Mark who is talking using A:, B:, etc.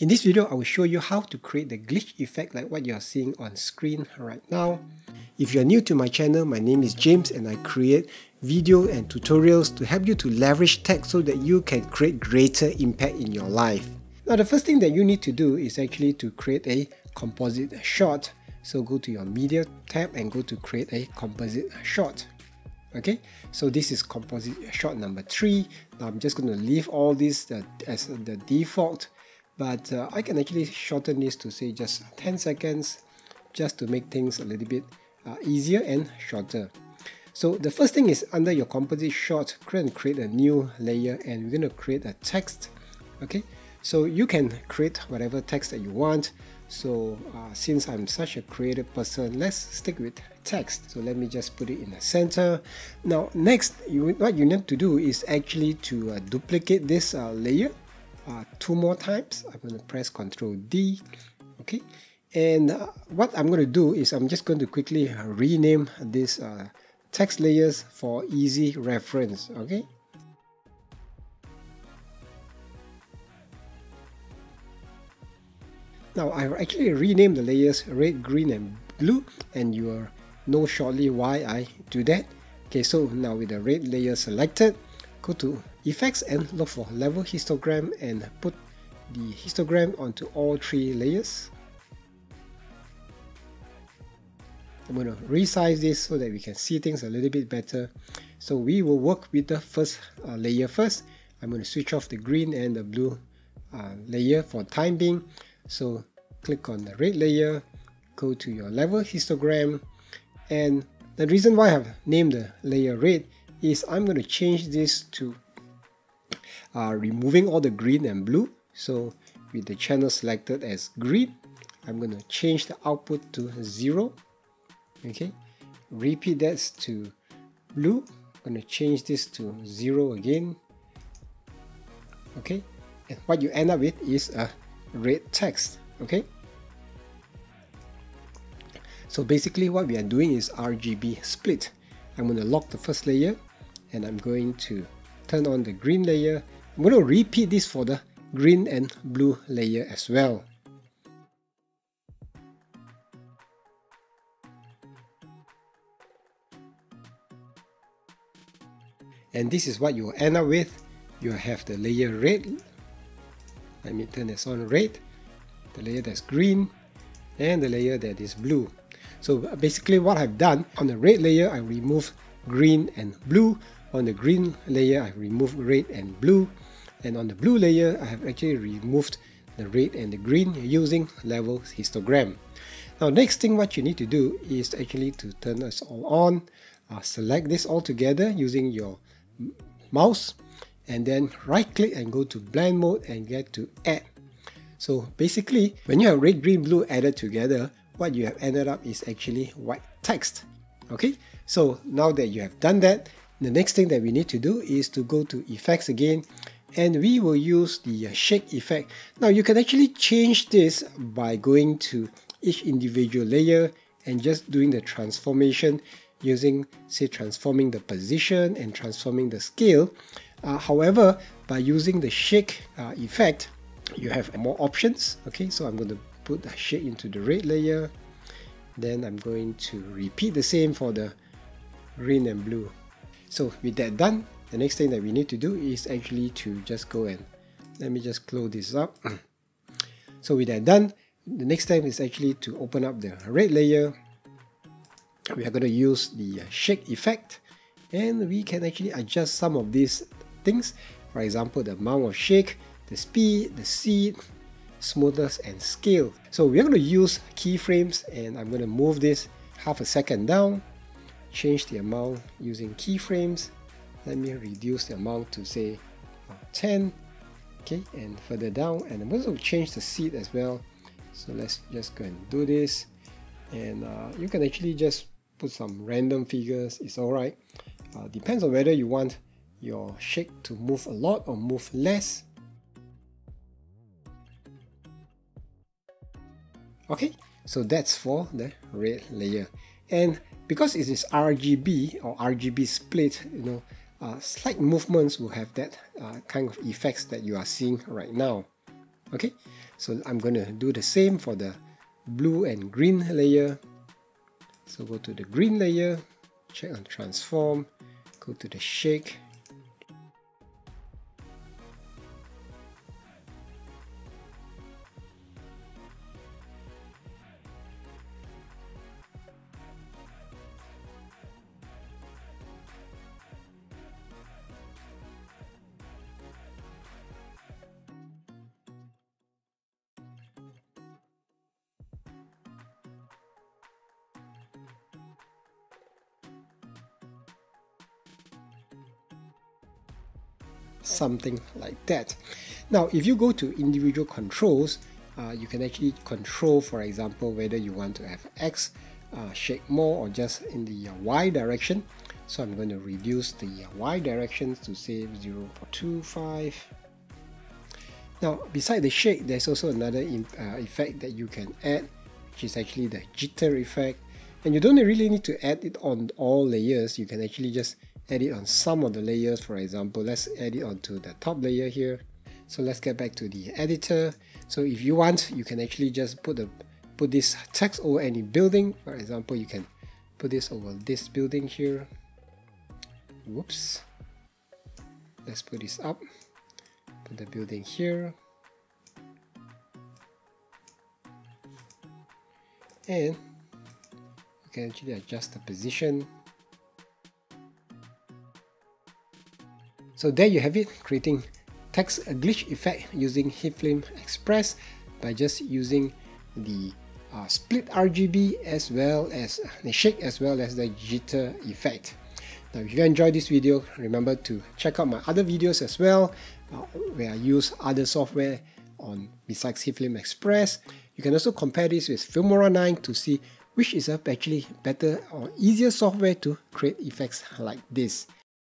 A: In this video, I will show you how to create the glitch effect like what you are seeing on screen right now. If you are new to my channel, my name is James and I create video and tutorials to help you to leverage tech so that you can create greater impact in your life. Now the first thing that you need to do is actually to create a composite shot. So go to your media tab and go to create a composite shot. Okay, so this is composite shot number three. Now I'm just going to leave all this uh, as the default, but uh, I can actually shorten this to say just 10 seconds just to make things a little bit uh, easier and shorter. So the first thing is under your composite shot, create create a new layer and we're going to create a text. Okay, so you can create whatever text that you want. So uh, since I'm such a creative person, let's stick with text. So let me just put it in the center. Now next, you, what you need to do is actually to uh, duplicate this uh, layer uh, two more times. I'm going to press Ctrl D. Okay, and uh, what I'm going to do is I'm just going to quickly rename this uh, text layers for easy reference. Okay. Now I've actually renamed the layers red, green and blue and you will know shortly why I do that. Okay, so now with the red layer selected, go to effects and look for level histogram and put the histogram onto all three layers. I'm going to resize this so that we can see things a little bit better. So we will work with the first uh, layer first. I'm going to switch off the green and the blue uh, layer for time being. So click on the red layer, go to your level histogram, and the reason why I have named the layer red is I'm going to change this to uh, removing all the green and blue. So with the channel selected as green, I'm going to change the output to 0. Okay, repeat that to blue. I'm going to change this to 0 again. Okay, and what you end up with is a red text. Okay, so basically what we are doing is RGB split. I'm going to lock the first layer and I'm going to turn on the green layer. I'm going to repeat this for the green and blue layer as well. And this is what you end up with. You have the layer red. Let me turn this on red. The layer that's green and the layer that is blue. So basically what I've done, on the red layer I remove green and blue, on the green layer I remove red and blue, and on the blue layer I have actually removed the red and the green using level histogram. Now next thing what you need to do is actually to turn this all on, uh, select this all together using your mouse and then right click and go to blend mode and get to add. So basically when you have red, green, blue added together, what you have ended up is actually white text. Okay, so now that you have done that, the next thing that we need to do is to go to effects again and we will use the uh, shake effect. Now you can actually change this by going to each individual layer and just doing the transformation using say transforming the position and transforming the scale. Uh, however, by using the shake uh, effect, you have more options. Okay, so I'm going to put the shake into the red layer then I'm going to repeat the same for the green and blue so with that done the next thing that we need to do is actually to just go and let me just close this up. So with that done the next step is actually to open up the red layer. We are going to use the shake effect and we can actually adjust some of these things. For example the amount of shake the speed the seed smoothness and scale. So we're going to use keyframes and I'm going to move this half a second down, change the amount using keyframes. Let me reduce the amount to say uh, 10, okay, and further down. And I'm also change the seed as well. So let's just go and do this. And uh, you can actually just put some random figures, it's alright. Uh, depends on whether you want your shake to move a lot or move less. Okay, so that's for the red layer. And because it is RGB or RGB split, you know, uh, slight movements will have that uh, kind of effects that you are seeing right now. Okay, So I'm going to do the same for the blue and green layer. So go to the green layer, check on transform, go to the shake, something like that. Now, if you go to individual controls, uh, you can actually control, for example, whether you want to have X uh, shake more or just in the uh, Y direction. So I'm going to reduce the uh, Y direction to say 0.25. Now, beside the shake, there's also another uh, effect that you can add, which is actually the jitter effect. And you don't really need to add it on all layers. You can actually just add it on some of the layers. For example let's add it onto the top layer here. So let's get back to the editor. So if you want you can actually just put the put this text over any building. For example you can put this over this building here. Whoops. Let's put this up. Put the building here. And you can actually adjust the position So there you have it, creating text glitch effect using HitFilm Express by just using the uh, split RGB as well as the shake as well as the jitter effect. Now if you enjoyed this video, remember to check out my other videos as well uh, where I use other software on besides HitFilm Express. You can also compare this with Filmora 9 to see which is actually better or easier software to create effects like this.